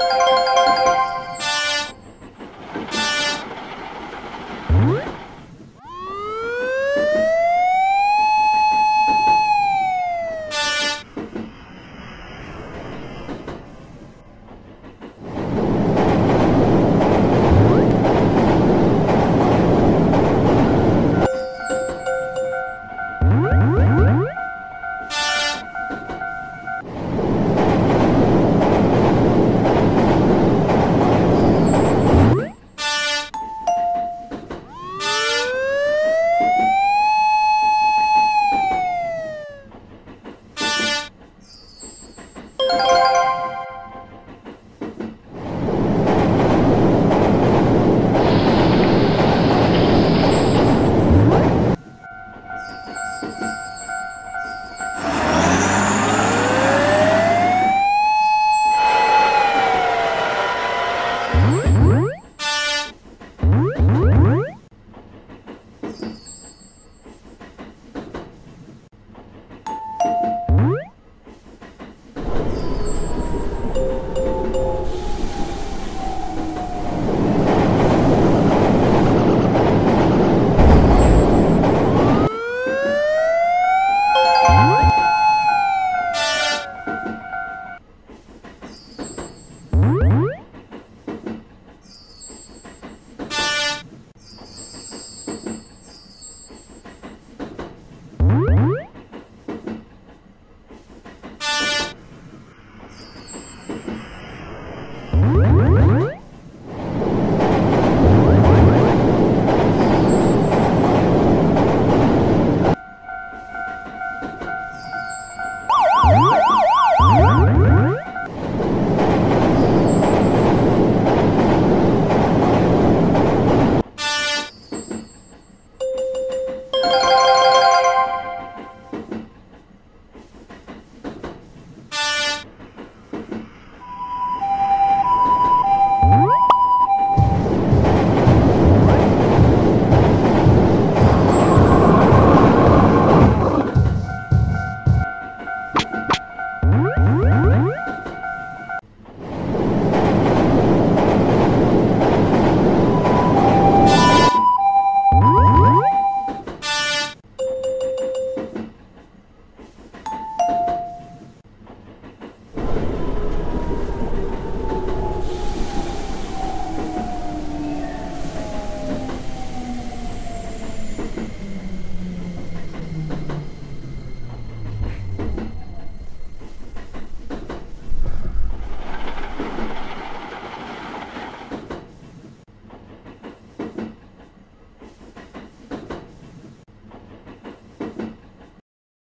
you